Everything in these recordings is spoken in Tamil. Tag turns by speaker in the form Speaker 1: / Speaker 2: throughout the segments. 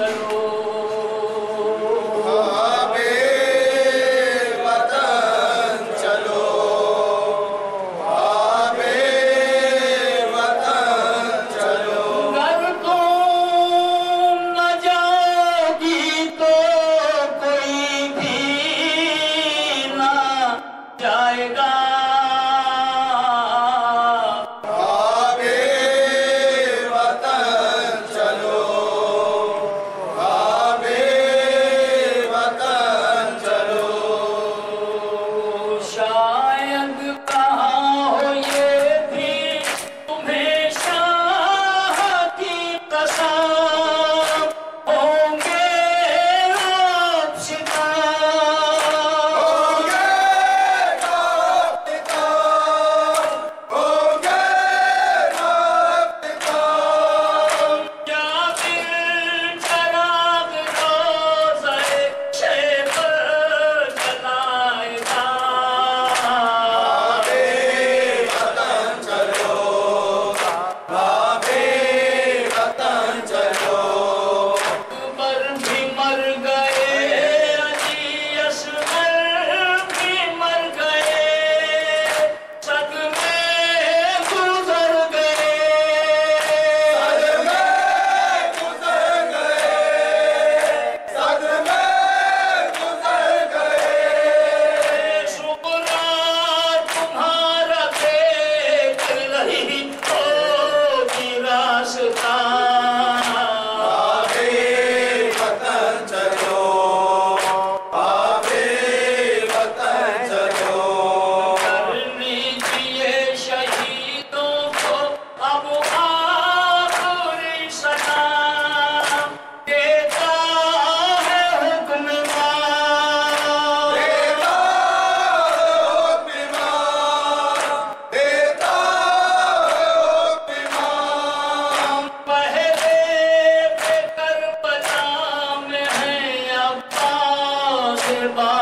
Speaker 1: 진짜로. Goodbye.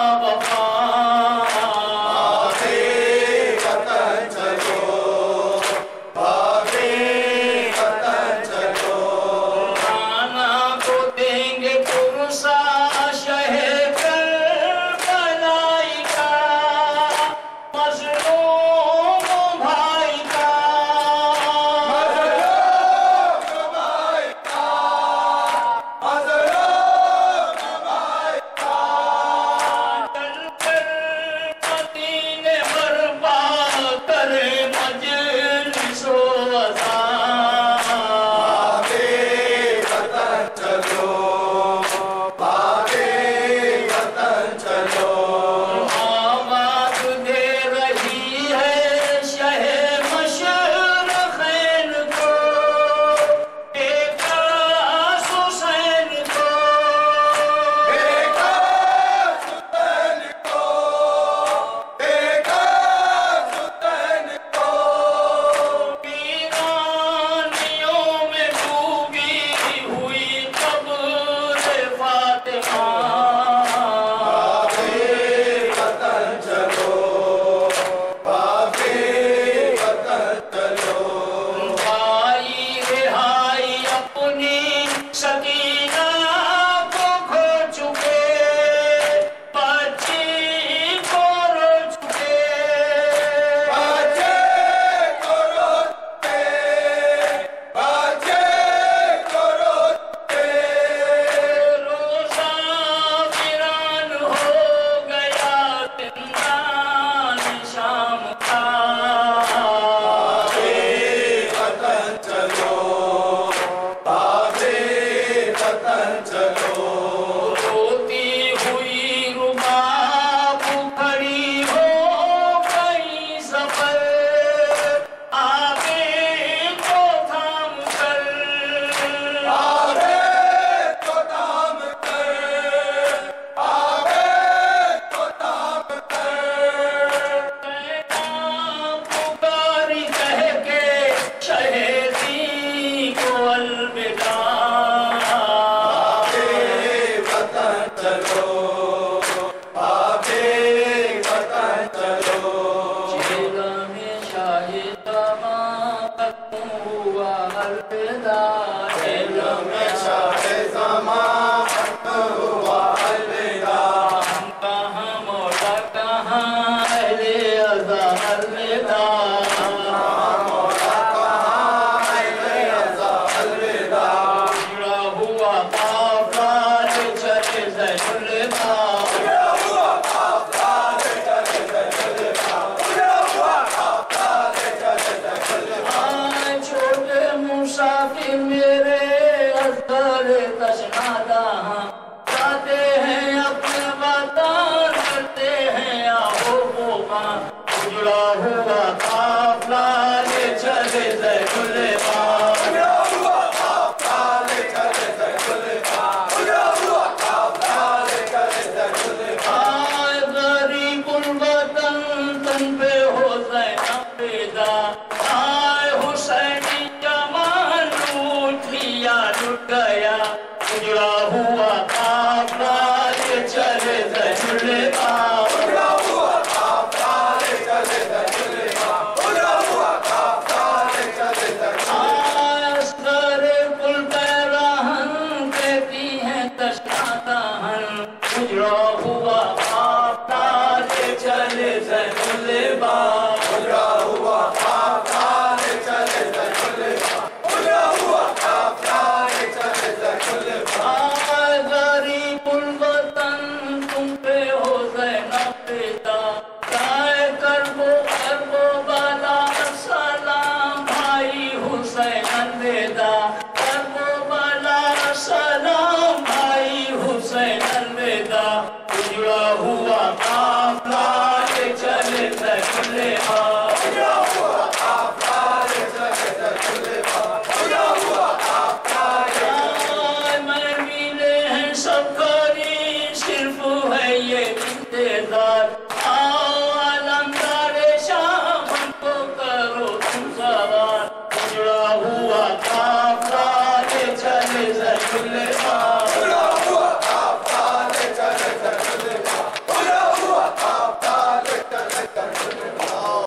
Speaker 1: குஜுலாக